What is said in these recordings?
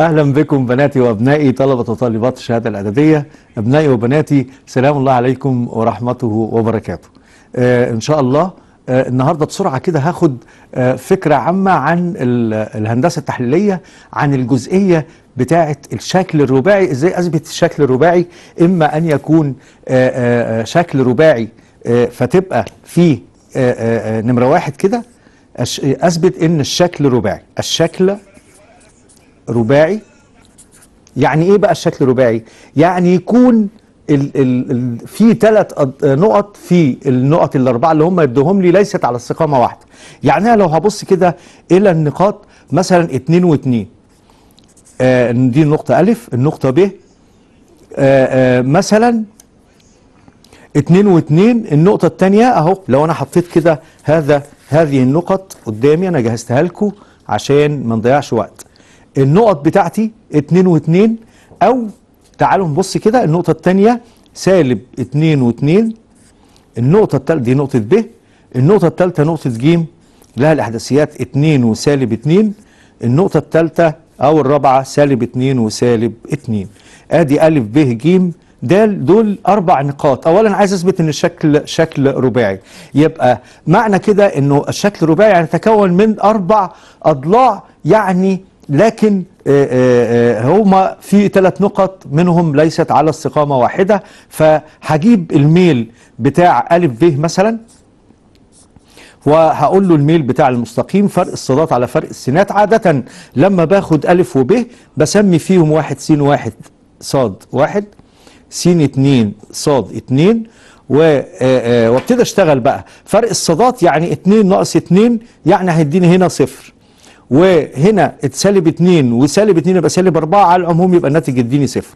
أهلا بكم بناتي وأبنائي طلبة وطالبات الشهادة الاعداديه أبنائي وبناتي سلام الله عليكم ورحمته وبركاته. آه إن شاء الله آه النهارده بسرعة كده هاخد آه فكرة عامة عن ال- الهندسة التحليلية عن الجزئية بتاعه الشكل الرباعي. إزاي أثبت الشكل الرباعي؟ إما أن يكون آه آه آه، شكل رباعي فتبقى فيه نمرة واحد كده. أثبت إن الشكل رباعي الشكل رباعي. يعني إيه بقى الشكل رباعي؟ يعني يكون ال ال ال في ثلاث نقط في النقط الأربعة اللي هم يدوهم لي ليست على استقامة واحدة. يعني أنا لو هبص كده إلى النقاط مثلا 2 و2 آه دي النقطه الف النقطه ب آه آه مثلا 2 و2 النقطة الثانية أهو لو أنا حطيت كده هذا هذه النقط قدامي أنا جهزتها لكم عشان ما نضيعش وقت. النقط بتاعتي 2 و2 أو تعالوا نبص كده النقطة الثانية سالب 2 و2 النقطة الثالثة دي نقطة ب النقطة الثالثة نقطة ج لها الإحداثيات 2 وسالب 2 النقطة الثالثة أو الرابعة سالب 2 وسالب 2 آدي ألف ب ج د دول أربع نقاط. أولا عايز أثبت إن الشكل شكل رباعي. يبقى معنى كده إنه الشكل رباعي يعني يتكون من أربع أضلاع يعني لكن آه، آه، آه، هما في ثلاث نقط منهم ليست على استقامة واحدة. فهجيب الميل بتاع ألف ب مثلا وهقول له الميل بتاع المستقيم فرق الصادات على فرق السينات. عادة لما باخد ألف وب بسمي فيهم واحد س واحد صاد واحد س اتنين صاد اتنين وابتدي أشتغل بقى. فرق الصادات يعني اتنين ناقص اتنين يعني هيديني هنا صفر. وهنا سالب 2 وسالب 2 يبقى سالب 4 على العموم يبقى الناتج يديني صفر.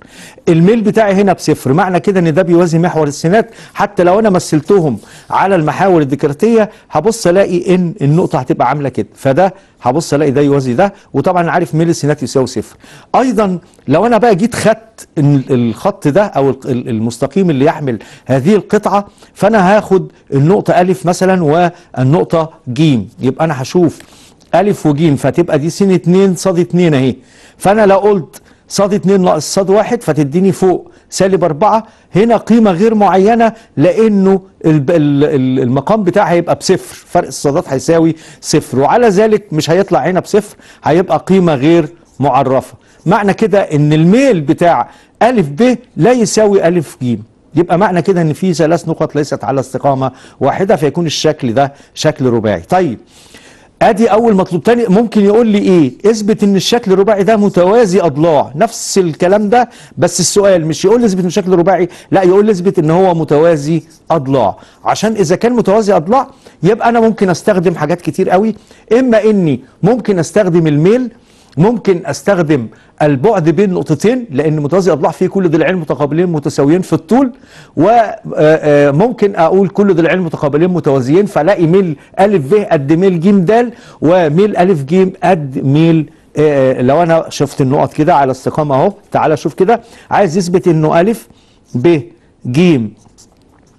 الميل بتاعي هنا بصفر معنى كده إن ده بيوازي محور السينات حتى لو أنا مثلتهم على المحاور الديكريتيه هبص ألاقي إن النقطة هتبقى عاملة كده فده هبص ألاقي ده يوازي ده وطبعا عارف ميل السينات يساوي صفر. أيضا لو أنا بقى جيت خدت ال- الخط ده أو ال- ال- المستقيم اللي يحمل هذه القطعة فأنا هاخد النقطة ألف مثلا والنقطة ج يبقى أنا هشوف ألف وجيم فتبقى دي س اتنين صاد اتنين أهي. فأنا لو قلت صاد اتنين ناقص صاد واحد فتديني فوق سالب أربعة. هنا قيمة غير معينة لأنه المقام بتاعها هيبقى بصفر. فرق الصادات هيساوي صفر وعلى ذلك مش هيطلع هنا بصفر هيبقى قيمة غير معرفة. معنى كده إن الميل بتاع ألف ب لا يساوي ألف جيم. يبقى معنى كده إن في ثلاث نقط ليست على استقامة واحدة فيكون الشكل ده شكل رباعي. طيب ادي اول مطلوب تاني ممكن يقول لي إيه؟ اثبت إن الشكل الرباعي ده متوازي اضلاع. نفس الكلام ده بس السؤال مش يقول لي اثبت إن الشكل الرباعي لا يقول لي اثبت إن هو متوازي اضلاع. عشان إذا كان متوازي اضلاع يبقى أنا ممكن أستخدم حاجات كتير قوي. إما إني ممكن أستخدم الميل ممكن أستخدم البعد بين نقطتين لأن متوازي اضلاع فيه كل ضلعين متقابلين متساويين في الطول وممكن أقول كل ضلعين متقابلين متوازيين فالاقي ميل ألف ب قد ميل ج د وميل ألف ج قد ميل آه، لو أنا شفت النقط كده على استقامة أهو تعالى شوف كده عايز يثبت إنه ألف ب ج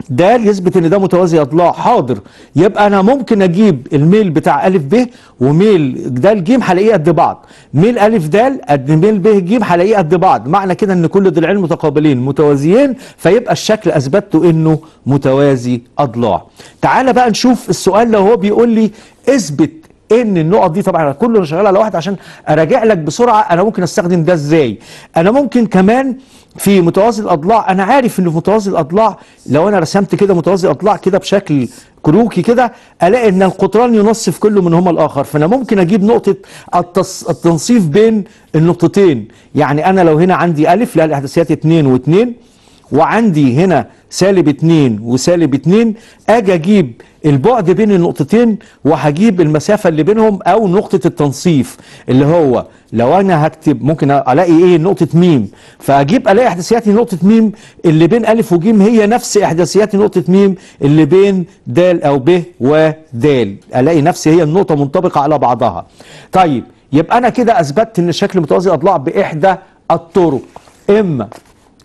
ده يثبت إن ده متوازي اضلاع حاضر. يبقى أنا ممكن أجيب الميل بتاع ألف ب وميل د ج هلاقيه قد بعض. ميل ألف د قد ميل ب ج هلاقيه قد بعض. معنى كده إن كل ضلعين متقابلين متوازيين فيبقى الشكل أثبته إنه متوازي اضلاع تعال بقى نشوف السؤال لو هو بيقول لي اثبت إن النقط دي طبعا كله أنا شغال على واحد عشان أراجع لك بسرعة أنا ممكن أستخدم ده إزاي. أنا ممكن كمان في متوازي الأضلاع. أنا عارف ان في متوازي الأضلاع لو أنا رسمت كده متوازي الأضلاع كده بشكل كروكي كده ألاقي إن القطران ينصف كل منهما الآخر. فأنا ممكن أجيب نقطة التص... التنصيف بين النقطتين. يعني أنا لو هنا عندي ألف لها الإحداثيات 2 و2 وعندي هنا سالب 2 وسالب 2 أجي أجيب البعد بين النقطتين وهجيب المسافة اللي بينهم أو نقطة التنصيف اللي هو لو أنا هكتب ممكن ألاقي إيه؟ نقطة ميم. فأجيب ألاقي احداثيات نقطة ميم اللي بين ألف وجيم هي نفس احداثيات نقطة ميم اللي بين د أو ب ودال. ألاقي نفس هي النقطة منطبقة على بعضها. طيب يبقى أنا كده أثبتت إن الشكل متوازي اضلاع بإحدى الطرق. إما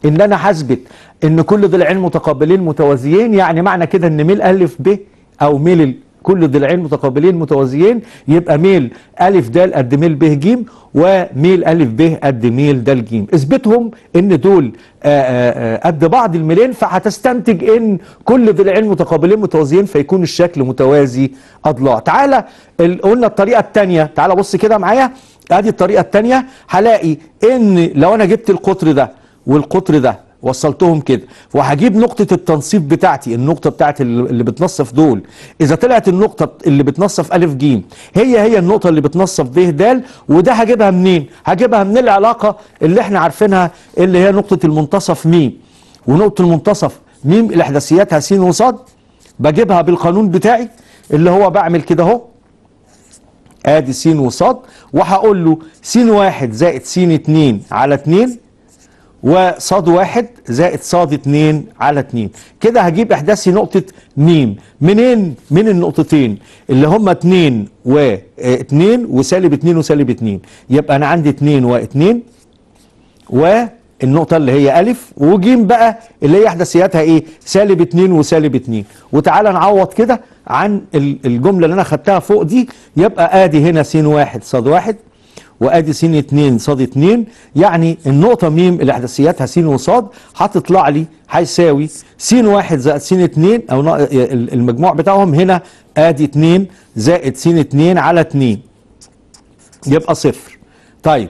إن أنا هثبت إن كل ضلعين متقابلين متوازيين يعني معنى كده إن ميل ألف ب أو ميل كل ضلعين متقابلين متوازيين يبقى ميل ألف د قد ميل ب ج وميل ألف ب قد ميل د ج اثبتهم إن دول آآ آآ قد بعض الميلين فهتستنتج إن كل ضلعين متقابلين متوازيين فيكون الشكل متوازي أضلاع. تعالى ال- قلنا الطريقة الثانية تعالى بص كده معايا. أدي الطريقة الثانية هلاقي إن لو أنا جبت القطر ده والقطر ده وصلتهم كده. وهجيب نقطة التنصيف بتاعتي النقطة بتاعتي اللي بتنصف دول. إذا طلعت النقطة اللي بتنصف ألف جيم هي هي النقطة اللي بتنصف ب د وده هجيبها منين؟ هجيبها من العلاقة اللي إحنا عارفينها اللي هي نقطة المنتصف ميم ونقطة المنتصف ميم اللي إحداثياتها س وصاد بجيبها بالقانون بتاعي اللي هو بعمل كده أهو. آدي س وصاد وهقول له س واحد زائد س اتنين على اتنين وصاد واحد زائد صاد اتنين على اتنين. كده هجيب إحداثي نقطة ميم. منين؟ من النقطتين اللي هما اتنين واتنين وسالب اتنين وسالب اتنين. يبقى أنا عندي اتنين واتنين والنقطة اللي هي ألف. وجيم بقى اللي هي إحداثياتها إيه؟ سالب اتنين وسالب اتنين. وتعالى نعوض كده عن ال- الجملة اللي أنا خدتها فوق دي. يبقى آدي هنا س واحد صاد واحد. وادي س 2 صاد 2 يعني النقطة م اللي احداثياتها س وصاد هتطلع لي هيساوي س 1 زائد س 2 أو المجموع بتاعهم هنا آدي 2 زائد س 2 على 2 يبقى صفر. طيب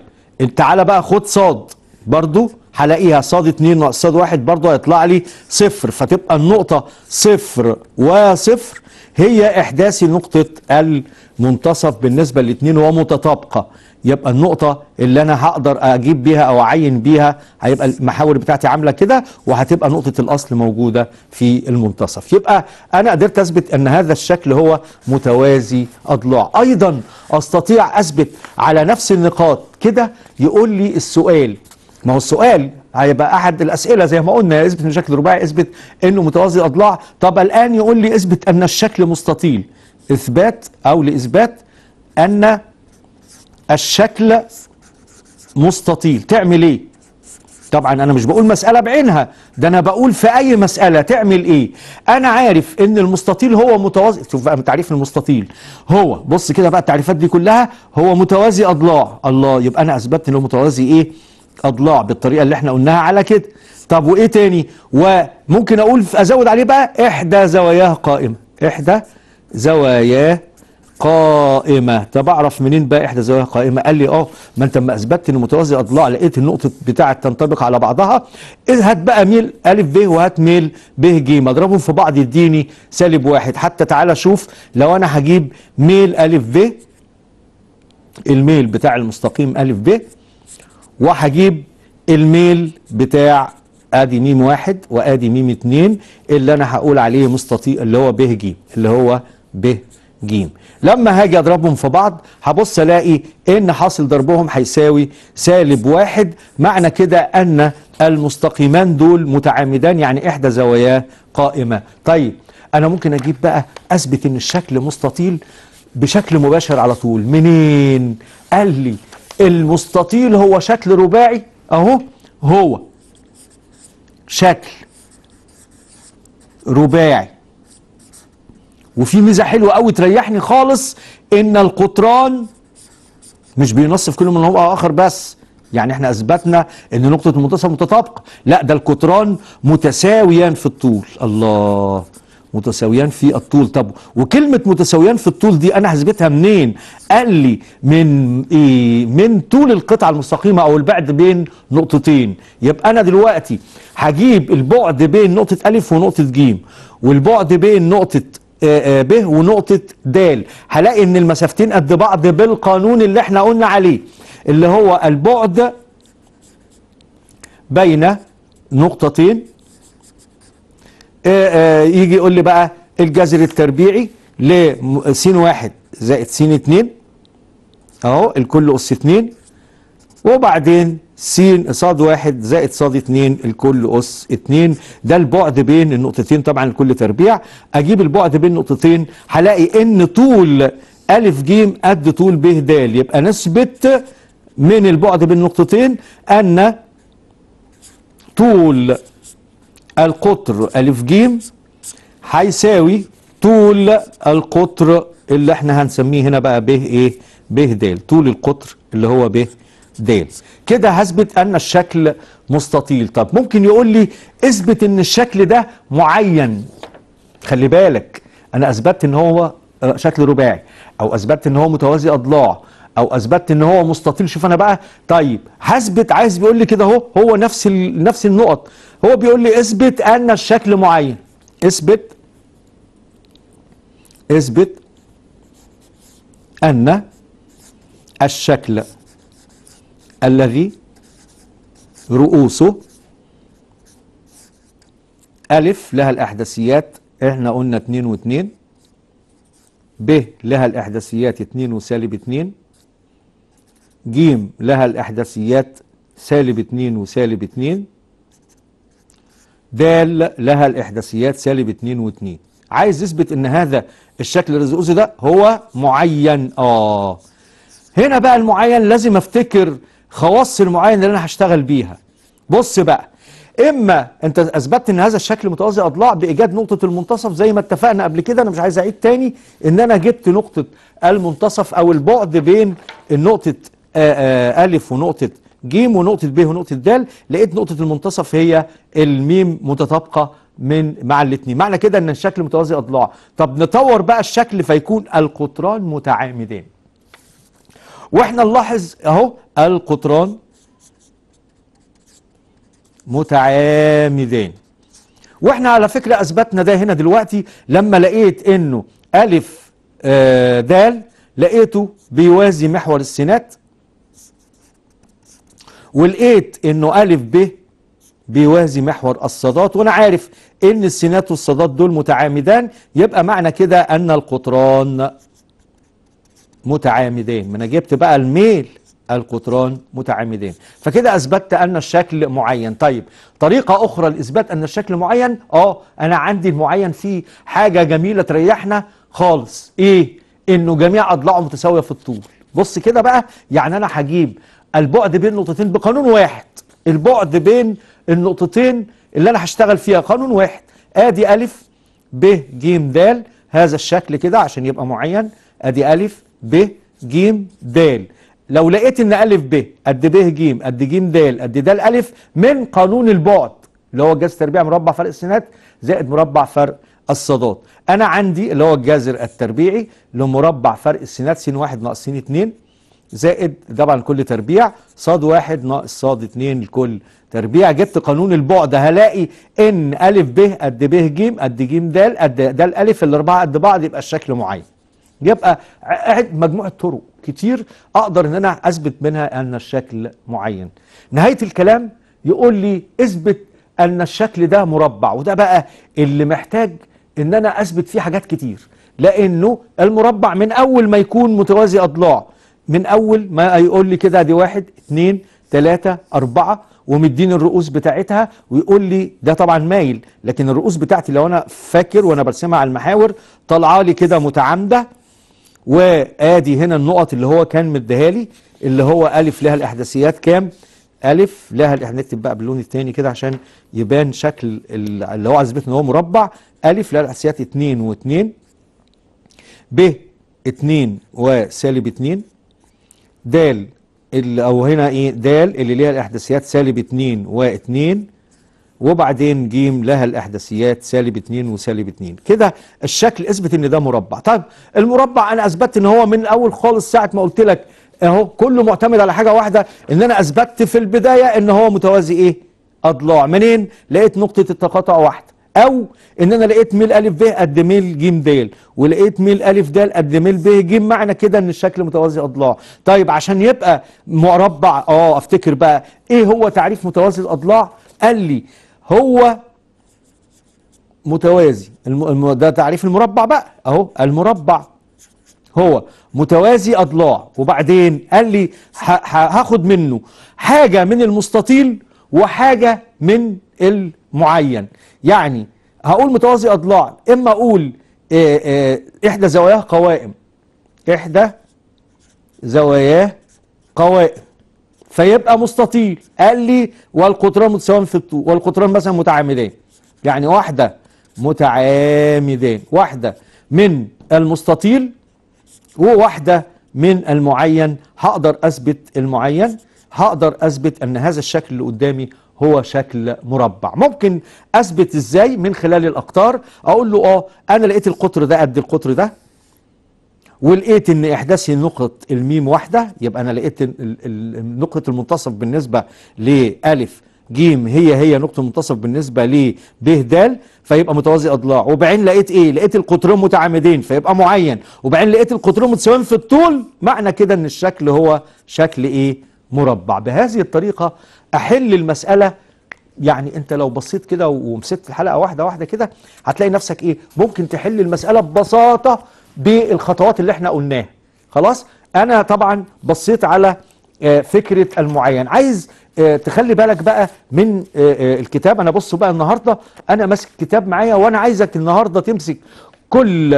تعالى بقى خد صاد. برضو هلاقيها صاد 2 ناقص صاد 1 برضو هيطلع لي صفر. فتبقى النقطة صفر وصفر. هي إحداثي نقطة المنتصف بالنسبة للاثنين ومتطابقة. يبقى النقطة اللي أنا هقدر أجيب بيها أو أعين بيها هيبقى المحاور بتاعتي عاملة كده وهتبقى نقطة الأصل موجودة في المنتصف. يبقى أنا قدرت أثبت أن هذا الشكل هو متوازي أضلاع. أيضا أستطيع أثبت على نفس النقاط كده يقول لي السؤال. ما هو السؤال هيبقى أحد الأسئلة زي ما قلنا اثبت إن شكل رباعي اثبت إنه متوازي أضلاع. طب الآن يقول لي اثبت أن الشكل مستطيل. إثبات أو لإثبات أن الشكل مستطيل. تعمل إيه؟ طبعا أنا مش بقول مسألة بعينها ده أنا بقول في أي مسألة تعمل إيه؟ أنا عارف إن المستطيل هو متوازي. شوف بقى تعريف المستطيل. هو بص كده بقى التعريفات دي كلها هو متوازي أضلاع. الله يبقى أنا أثبتت إنه متوازي إيه؟ أضلاع بالطريقة اللي إحنا قلناها على كده. طب وإيه تاني؟ وممكن أقول أزود عليه بقى إحدى زواياه قائمة. إحدى زواياه قائمة. طب أعرف منين بقى إحدى زوايا قائمة؟ قال لي آه ما أنت لما أثبتت إن متوازي اضلاع لقيت النقطة بتاعة تنطبق على بعضها. إذ هات بقى ميل ألف ب وهات ميل ب ج. اضربهم في بعض يديني سالب واحد. حتى تعالى شوف لو أنا هجيب ميل ألف ب الميل بتاع المستقيم ألف ب وهجيب الميل بتاع آدي ميم واحد وآدي ميم اتنين اللي أنا هقول عليه مستطيل اللي هو ب ج اللي هو ب ج لما هاجي اضربهم في بعض هبص الاقي إن حاصل ضربهم هيساوي سالب واحد. معنى كده أن المستقيمان دول متعامدان يعني إحدى زواياه قائمة. طيب أنا ممكن أجيب بقى أثبت إن الشكل مستطيل بشكل مباشر على طول. منين؟ قال لي المستطيل هو شكل رباعي أهو هو شكل رباعي. وفي ميزة حلوة قوي تريحني خالص إن القطران مش بينصف كل من هو آخر بس. يعني إحنا أثبتنا إن نقطة المنتصف متطابقة. لا ده القطران متساويان في الطول. الله متساويان في الطول. طب وكلمة متساويان في الطول دي أنا هثبتها منين؟ قال لي من إيه؟ من طول القطعة المستقيمة أو البعد بين نقطتين. يبقى أنا دلوقتي هجيب البعد بين نقطة ألف ونقطة ج والبعد بين نقطة ب ونقطة د هلاقي إن المسافتين قد بعض بالقانون اللي إحنا قلنا عليه اللي هو البعد بين نقطتين. آه، آه، يجي يقول لي بقى الجذر التربيعي لس واحد زائد س اتنين. أهو الكل اس اتنين. وبعدين س صاد واحد زائد صاد اتنين الكل اس اتنين. ده البعد بين النقطتين طبعا الكل تربيع. أجيب البعد بين النقطتين هلاقي إن طول ألف ج قد طول ب د يبقى نثبت من البعد بين النقطتين أن طول القطر ألف ج هيساوي طول القطر اللي إحنا هنسميه هنا بقى ب إيه؟ ب د طول القطر اللي هو ب د كده هثبت أن الشكل مستطيل. طب ممكن يقول لي اثبت إن الشكل ده معين. خلي بالك أنا أثبتت إن هو شكل رباعي أو أثبتت إن هو متوازي أضلاع أو أثبتت إن هو مستطيل. شوف أنا بقى. طيب هثبت عايز بيقول لي كده أهو هو نفس. نفس النقط. هو بيقول لي اثبت أن الشكل معين. اثبت اثبت أن الشكل الذي رؤوسه ألف لها الإحداثيات إحنا قلنا اتنين واتنين. ب لها الإحداثيات اتنين وسالب اتنين. جيم لها الإحداثيات سالب اتنين وسالب اتنين. دال لها الإحداثيات سالب اتنين واتنين. عايز يثبت إن هذا الشكل الرزقوزي ده هو معين. آه. هنا بقى المعين لازم أفتكر خواص المعين اللي أنا هشتغل بيها. بص بقى إما أنت أثبتت إن هذا الشكل متوازي أضلاع بإيجاد نقطة المنتصف زي ما اتفقنا قبل كده أنا مش عايز أعيد تاني إن أنا جبت نقطة المنتصف أو البعد بين النقطه ألف ونقطة جيم ونقطة ب ونقطة د لقيت نقطة المنتصف هي الميم متطابقة من مع الاثنين معنى كده إن الشكل متوازي أضلاع. طب نطور بقى الشكل فيكون القطران متعامدين. وإحنا نلاحظ اهو القطران متعامدين. وإحنا على فكرة اثبتنا ده هنا دلوقتي لما لقيت انه ألف آه دال لقيته بيوازي محور السينات ولقيت انه ألف ب بيوازي محور الصادات وأنا عارف ان السينات والصادات دول متعامدان يبقى معنى كده ان القطران متعامدين. ما أنا جبت بقى الميل القطران متعامدين. فكده أثبتت أن الشكل معين. طيب طريقة أخرى لإثبات أن الشكل معين؟ آه أنا عندي المعين فيه حاجة جميلة تريحنا خالص. إيه؟ إنه جميع أضلاعه متساوية في الطول. بص كده بقى يعني أنا هجيب البعد بين نقطتين بقانون واحد. البعد بين النقطتين اللي أنا هشتغل فيها قانون واحد. آدي ألف ب ج د هذا الشكل كده عشان يبقى معين. آدي ألف ب ج د لو لقيت إن ألف ب قد ب ج قد ج د قد د ألف من قانون البعد اللي هو جذر تربيع مربع فرق السينات زائد مربع فرق الصادات. أنا عندي اللي هو الجذر التربيعي لمربع فرق السينات س واحد ناقص س اتنين زائد طبعا كل تربيع صاد واحد ناقص صاد اتنين لكل تربيع. جبت قانون البعد هلاقي إن ألف ب قد ب ج قد ج د قد د الالف الأربعة قد بعض يبقى الشكل معين. يبقى عد مجموعة طرق كتير أقدر إن أنا أثبت منها أن الشكل معين. نهاية الكلام يقول لي اثبت أن الشكل ده مربع وده بقى اللي محتاج إن أنا أثبت فيه حاجات كتير. لأنه المربع من أول ما يكون متوازي أضلاع من أول ما يقول لي كده دي واحد اتنين تلاتة أربعة ومديني الرؤوس بتاعتها ويقول لي ده طبعا مايل لكن الرؤوس بتاعتي لو أنا فاكر وأنا برسمها على المحاور طالعة لي كده متعامدة وآدي هنا النقط اللي هو كان مديها لي اللي هو ألف لها الإحداثيات كام؟ ألف لها نكتب بقى باللون التاني كده عشان يبان شكل ال- اللي هو عايز إن هو مربع. ألف لها الإحداثيات 2 و2 ب 2 وسالب 2 د أو هنا إيه؟ د اللي ليها الإحداثيات سالب 2 و2 وبعدين ج لها الأحداثيات سالب 2 وسالب 2 كده الشكل اثبت إن ده مربع. طيب المربع أنا اثبتت إن هو من الأول خالص ساعة ما قلت لك أهو كله معتمد على حاجة واحدة إن أنا اثبتت في البداية إن هو متوازي إيه؟ أضلاع. منين؟ لقيت نقطة التقاطع واحدة أو إن أنا لقيت ميل ألف ب قد ميل ج د ولقيت ميل ألف د قد ميل ب ج معنى كده إن الشكل متوازي أضلاع. طيب عشان يبقى مربع آه أفتكر بقى إيه هو تعريف متوازي الأضلاع؟ قال لي هو متوازي. ده تعريف المربع بقى أهو المربع هو متوازي أضلاع وبعدين قال لي. هاخد منه حاجة من المستطيل وحاجة من المعين يعني هقول متوازي أضلاع إما أقول إحدى زواياه قوائم إحدى زواياه قوائم فيبقى مستطيل. قال لي والقطران متساويان في الطول والقطران مثلا متعامدين. يعني واحدة متعامدين. واحدة من المستطيل وواحدة من المعين. هقدر أثبت المعين؟ هقدر أثبت أن هذا الشكل اللي قدامي هو شكل مربع. ممكن أثبت إزاي من خلال الأقطار؟ أقول له آه أنا لقيت القطر ده قد القطر ده. ولقيت إن احداثي نقطة الميم واحدة يبقى أنا لقيت نقطة المنتصف بالنسبة لألف جيم هي هي نقطة المنتصف بالنسبة ل ب د فيبقى متوازي أضلاع. وبعدين لقيت إيه؟ لقيت القطرين متعامدين فيبقى معين. وبعدين لقيت القطرين متساويين في الطول معنى كده إن الشكل هو شكل إيه؟ مربع. بهذه الطريقة أحل المسألة. يعني أنت لو بصيت كده ومسكت الحلقة واحدة واحدة كده هتلاقي نفسك إيه؟ ممكن تحل المسألة ببساطة بالخطوات اللي إحنا قلناها. خلاص؟ أنا طبعا بصيت على آه، فكرة المعين. عايز آه، تخلي بالك بقى من آه، الكتاب. أنا بص بقى النهارده أنا ماسك كتاب معايا وأنا عايزك النهارده تمسك كل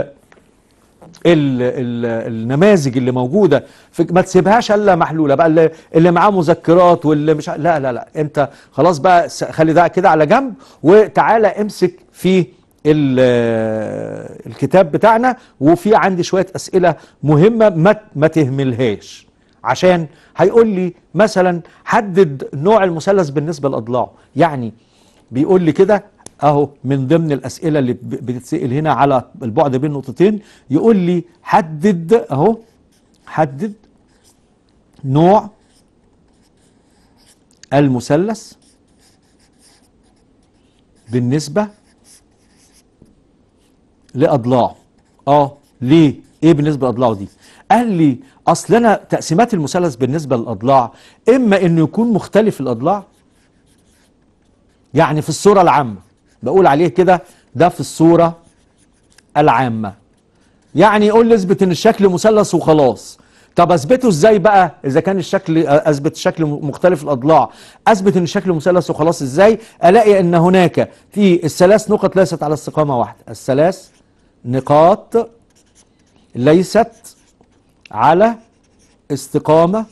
ال ال النماذج اللي موجودة. في ما تسيبهاش إلا محلولة بقى اللي, اللي معاه مذكرات واللي مش لا لا لا. أنت خلاص بقى خلي ده كده على جنب وتعالى امسك في ال- الكتاب بتاعنا وفي عندي شوية أسئلة مهمة ما ما تهملهاش. عشان هيقول لي مثلا حدد نوع المثلث بالنسبة لاضلاعه يعني بيقول لي كده أهو من ضمن الأسئلة اللي بتتسأل هنا على البعد بين نقطتين. يقول لي حدد أهو حدد نوع المثلث بالنسبة لاضلاعه آه ليه؟ إيه بالنسبة لأضلاعه دي؟ قال لي أصل أنا تقسيمات المثلث بالنسبة للأضلاع إما إنه يكون مختلف الأضلاع يعني في الصورة العامة. بقول عليه كده ده في الصورة العامة. يعني يقول لي اثبت إن الشكل مثلث وخلاص. طب أثبته إزاي بقى؟ إذا كان الشكل أثبت شكل مختلف الأضلاع. أثبت إن الشكل مثلث وخلاص إزاي؟ ألاقي إن هناك في الثلاث نقط ليست على استقامة واحدة. الثلاث نقاط ليست على استقامة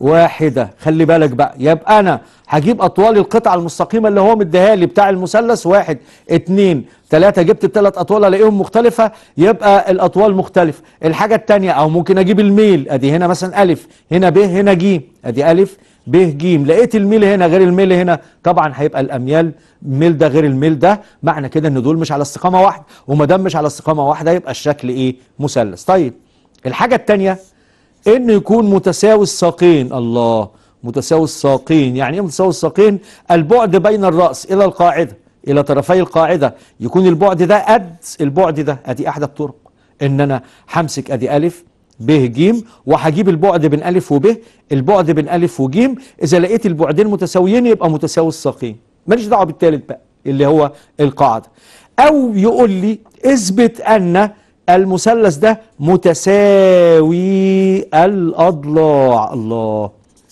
واحدة. خلي بالك بقى يبقى أنا هجيب أطوال القطعة المستقيمة اللي هو مديها لي بتاع المثلث واحد اتنين تلاتة جبت التلات أطوال ألاقيهم مختلفة يبقى الأطوال مختلفة. الحاجة التانية أو ممكن أجيب الميل أدي هنا مثلا ألف هنا ب هنا ج أدي ألف ب ج لقيت الميل هنا غير الميل هنا. طبعا هيبقى الأميال الميل ده غير الميل ده. معنى كده إن دول مش على استقامة واحدة وما دام مش على استقامة واحدة يبقى الشكل إيه؟ مثلث. طيب الحاجة التانية انه يكون متساوي الساقين. الله متساوي الساقين. يعني إيه متساوي الساقين؟ البعد بين الرأس إلى القاعدة إلى طرفي القاعدة. يكون البعد ده قد البعد ده أدي أحد الطرق. إن أنا همسك أدي ألف ب ج وهجيب البعد بين ألف وب البعد بين ألف وج إذا لقيت البعدين متساويين يبقى متساوي الساقين. ماليش دعوة بالثالث بقى اللي هو القاعدة. أو يقول لي اثبت أن المثلث ده متساوي الأضلاع. الله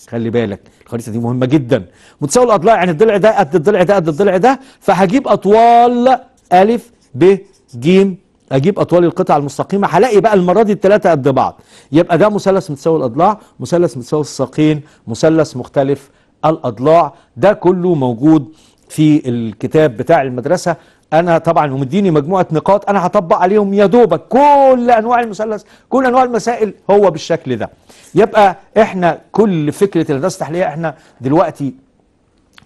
خلي بالك الخريطة دي مهمة جدا. متساوي الأضلاع يعني الضلع ده قد الضلع ده قد الضلع ده. فهجيب أطوال ألف ب ج أجيب أطوال القطع المستقيمة هلاقي بقى المرة دي الثلاثة قد بعض. يبقى ده مثلث متساوي الأضلاع مثلث متساوي الساقين مثلث مختلف الأضلاع. ده كله موجود في الكتاب بتاع المدرسة. أنا طبعا ومديني مجموعة نقاط أنا هطبق عليهم يا دوبك كل أنواع المثلث كل أنواع المسائل هو بالشكل ده. يبقى إحنا كل فكرة الهندسة التحليلية إحنا دلوقتي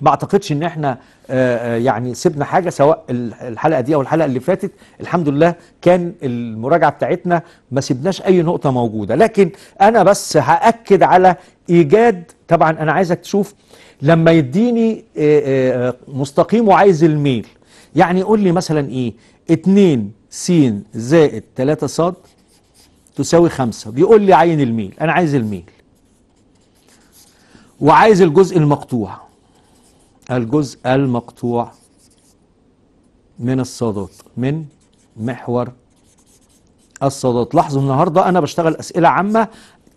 ما اعتقدش ان إحنا آه، آه، يعني سيبنا حاجة سواء ال- الحلقة دي أو الحلقة اللي فاتت الحمد لله كان المراجعة بتاعتنا ما سيبناش أي نقطة موجودة. لكن أنا بس هأكد على إيجاد طبعا أنا عايزك تشوف لما يديني آه، مستقيم وعايز الميل. يعني يقول لي مثلا إيه؟ 2 س زائد 3 ص تساوي 5 بيقول لي عين الميل. أنا عايز الميل. وعايز الجزء المقطوع. الجزء المقطوع من الصادات من محور الصادات. لاحظوا النهارده أنا بشتغل أسئلة عامة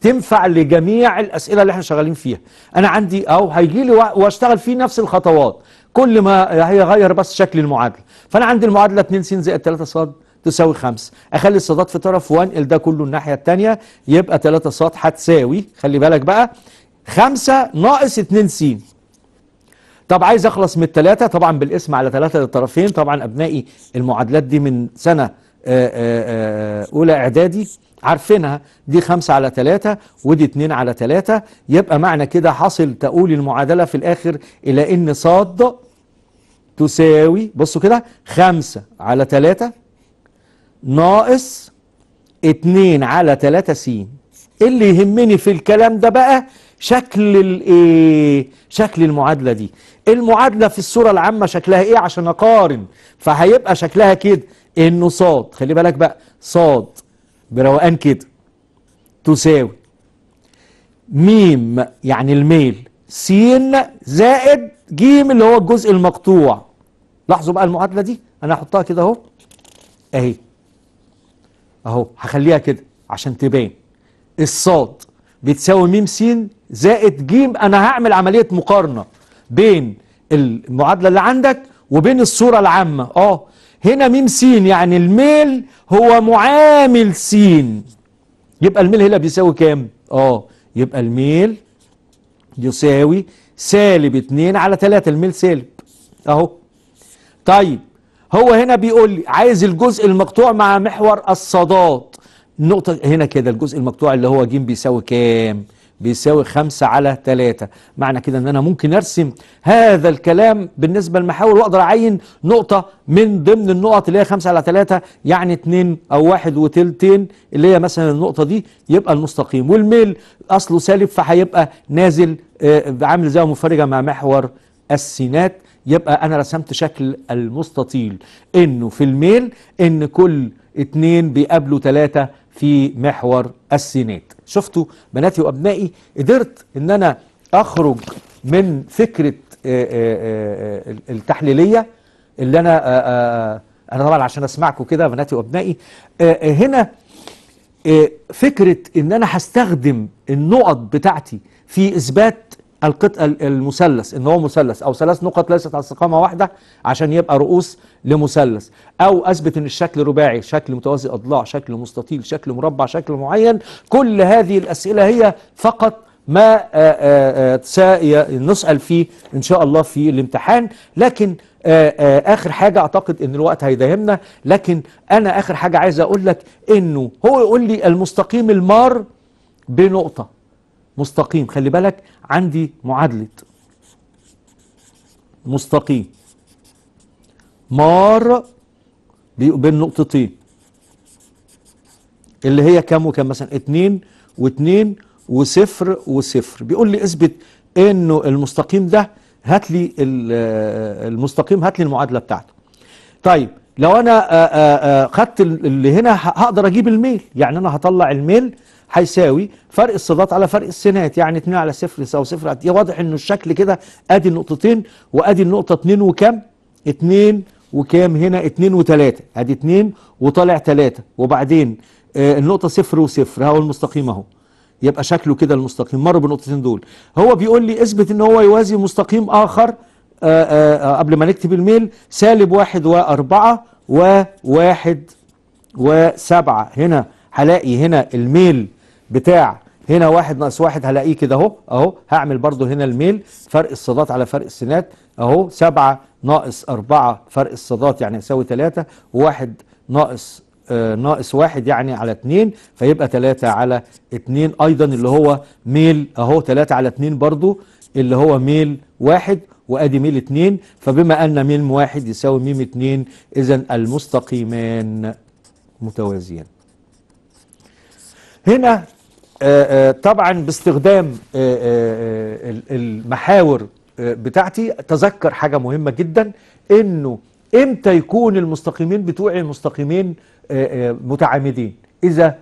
تنفع لجميع الأسئلة اللي إحنا شغالين فيها. أنا عندي أو هيجي لي وا- وأشتغل فيه نفس الخطوات. كل ما هيغير بس شكل المعادلة. فأنا عندي المعادلة 2 س زائد 3 ص تساوي 5 أخلي الصادات في طرف وانقل ده كله الناحية الثانية يبقى 3 ص هتساوي خلي بالك بقى 5 ناقص 2 س طب عايز أخلص من الثلاثه طبعا بالاسم على ثلاثة للطرفين. طبعا أبنائي المعادلات دي من سنة آه، آه، آه، أولى إعدادي عارفينها. دي خمسة على تلاتة ودي اتنين على تلاتة. يبقى معنى كده حصل تقول المعادلة في الآخر إلى إن صاد تساوي بصوا كده خمسة على تلاتة ناقص اتنين على تلاتة س اللي يهمني في الكلام ده بقى شكل الايه؟ شكل المعادلة دي. المعادلة في الصورة العامة شكلها إيه عشان أقارن؟ فهيبقى شكلها كده إنه صاد. خلي بالك بقى صاد. بروقان كده. تساوي. ميم يعني الميل. س زائد ج اللي هو الجزء المقطوع. لاحظوا بقى المعادلة دي؟ أنا هحطها كده أهو. أهي. أهو. هخليها كده عشان تبان. الصاد. بتساوي ميم س زائد ج أنا هعمل عملية مقارنة بين المعادلة اللي عندك وبين الصورة العامة. آه هنا ميم س يعني الميل هو معامل س يبقى الميل هنا بيساوي كام؟ آه يبقى الميل يساوي سالب 2 على 3 الميل سالب أهو. طيب هو هنا بيقول لي عايز الجزء المقطوع مع محور الصادات. النقطة هنا كده الجزء المقطوع اللي هو ج بيساوي كام؟ بيساوي خمسة على تلاتة. معنى كده إن أنا ممكن أرسم هذا الكلام بالنسبة للمحاور وأقدر أعين نقطة من ضمن النقط اللي هي خمسة على تلاتة يعني اتنين أو واحد وتلتين اللي هي مثلا النقطة دي يبقى المستقيم. والميل أصله سالب فهيبقى نازل آه، عامل زاوية مفرجة مع محور السينات. يبقى أنا رسمت شكل المستطيل. إنه في الميل إن كل اتنين بيقابلوا تلاتة في محور السينات شفتوا بناتي وأبنائي؟ قدرت إن أنا أخرج من فكرة آه، آه، آه، التحليلية اللي أنا آه، أنا طبعا عشان اسمعكم كده بناتي وأبنائي آه، هنا فكرة إن أنا هستخدم النقط بتاعتي في إثبات القطع المثلث إن هو مثلث أو ثلاث نقط ليست على استقامة واحدة عشان يبقى رؤوس لمثلث. أو أثبت إن الشكل رباعي شكل متوازي أضلاع شكل مستطيل شكل مربع شكل معين كل هذه الأسئلة هي فقط ما آه، آه، آه، سنسال فيه إن شاء الله في الامتحان. لكن آخر حاجة أعتقد إن الوقت هيداهمنا. لكن أنا آخر حاجة عايز أقول لك إنه هو يقول لي المستقيم المار بنقطة. مستقيم. خلي بالك عندي معادلة. مستقيم. مار بي- بين نقطتين. اللي هي كام وكام مثلا اتنين واتنين وصفر وصفر. بيقول لي اثبت إنه المستقيم ده هات لي ال- المستقيم هات لي المعادلة بتاعته. طيب لو أنا آه، آه، آه، خدت ال- اللي هنا هقدر أجيب الميل. يعني أنا هطلع الميل هيساوي فرق الصادات على فرق السينات يعني 2 على صفر يساوي صفر. واضح إنه الشكل كده أدي النقطتين وأدي النقطة 2 وكام؟ 2 وكام هنا؟ 2 و3 أدي 2 وطالع 3 وبعدين آه، النقطة صفر وصفر. اهو المستقيم أهو. يبقى شكله كده المستقيم. مر بالنقطتين دول. هو بيقول لي اثبت إن هو يوازي مستقيم آخر قبل ما نكتب الميل سالب واحد وأربعة وواحد وسبعة. هنا هلاقي هنا الميل بتاع هنا واحد ناقص واحد هلاقيه كده اهو اهو هعمل برضو هنا الميل فرق الصادات على فرق السينات اهو سبعة ناقص أربعة فرق الصادات يعني يساوي تلاتة وواحد ناقص آه ناقص واحد يعني على اتنين فيبقى تلاتة على اتنين. أيضا اللي هو ميل اهو تلاتة على اتنين برضو اللي هو ميل واحد وأدي ميل اتنين فبما أن ميل واحد يساوي ميم اتنين اذا المستقيمان متوازيان. هنا آه، آه، طبعا باستخدام آه، ال- المحاور بتاعتي تذكر حاجة مهمة جدا إنه إمتى يكون المستقيمين بتوعي مستقيمين متعامدين؟ إذا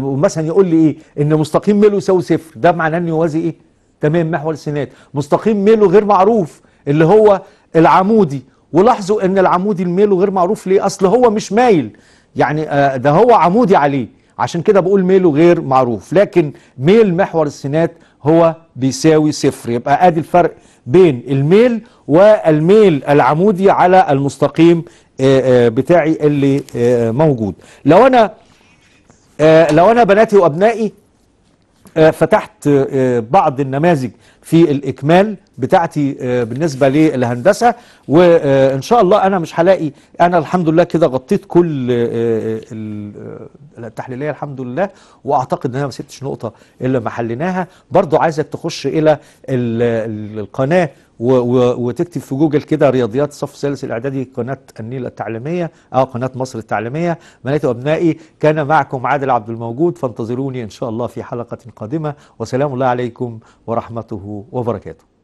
مثلا يقول لي إيه؟ إن مستقيم ميله يساوي صفر ده معناه إنه يوازي إيه؟ تمام محور السينات مستقيم ميله غير معروف اللي هو العمودي. ولاحظوا إن العمودي الميله غير معروف ليه؟ أصل هو مش مايل. يعني آه، ده هو عمودي عليه. عشان كده بقول ميله غير معروف. لكن ميل محور السينات هو بيساوي صفر. يبقى أدي الفرق بين الميل والميل العمودي على المستقيم آه، آه، بتاعي اللي موجود. لو أنا لو أنا بناتي وأبنائي فتحت آه، بعض النماذج في الإكمال بتاعتي آه، بالنسبة للهندسة. وإن شاء الله أنا مش هلاقي أنا الحمد لله كده غطيت كل آه، آه، التحليلية الحمد لله. وأعتقد إن أنا ما سبتش نقطة إلا ما حليناها. برضو عايزك تخش إلى ال- ال- القناة وتكتب في جوجل كده رياضيات الصف الثالث الإعدادي قناة النيل التعليمية أو قناة مصر التعليمية. بناتي وأبنائي كان معكم عادل عبد الموجود. فانتظروني إن شاء الله في حلقة قادمة. وسلام الله عليكم ورحمته وبركاته.